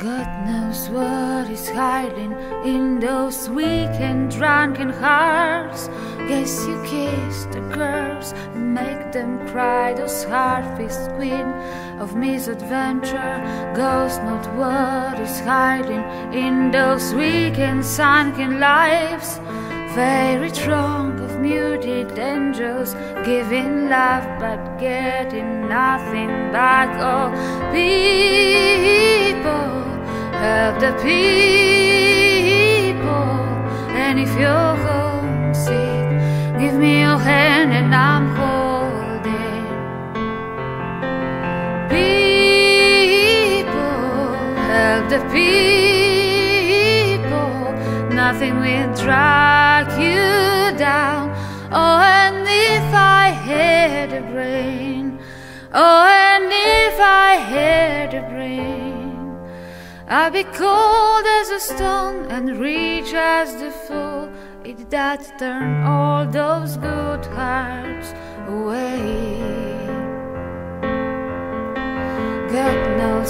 God knows what is hiding in those weak and drunken hearts. Guess you kiss the girls and make them cry. Those hard-faced queen of misadventure goes not what is hiding in those weak and sunken lives. Very strong of muted angels, giving love but getting nothing back. Oh, people help the people. And if you're homesick, give me your hand and I'm holding. People help the people. Nothing will drag you down. Oh, and if I'll be cold as a stone and rich as the fool. It that turn all those good hearts away.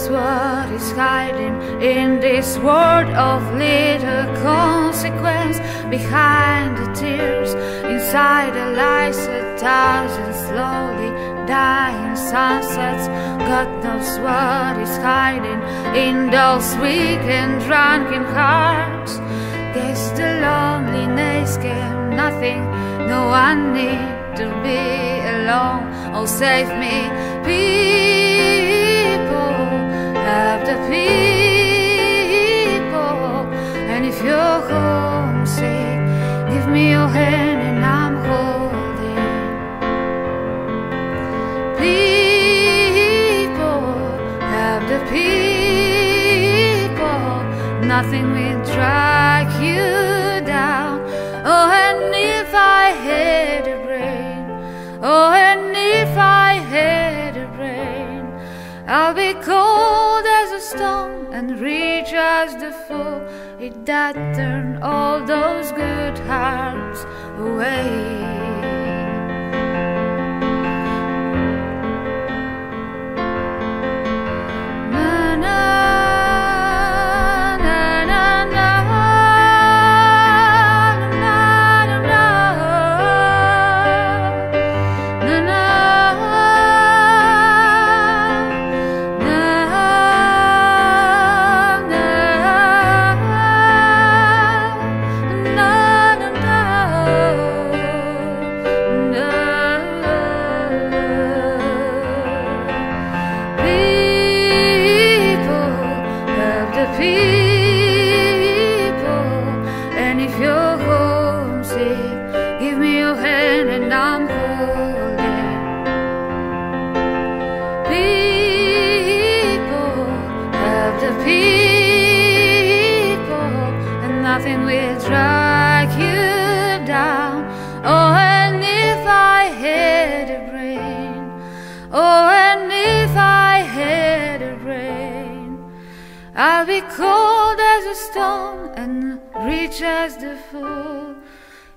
Knows what is hiding in this world of little consequence. Behind the tears, inside the lies, a thousand slowly dying sunsets. God knows what is hiding in those weak and drunken hearts. Guess the loneliness can nothing, no one need to be alone. Oh, save me, people, Nothing will drag you down. Oh, and if I had a brain, oh, and if I had a brain, I'll be cold as a stone and rich as the fool. It that turn all those good hearts away. The people, and if you're homesick, give me your hand and I'm holding. People help the people, and nothing will drag you down. Oh, and if I had a brain, oh, I'll be cold as a stone and rich as the fool.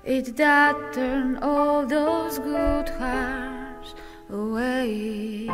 It that turn all those good hearts away.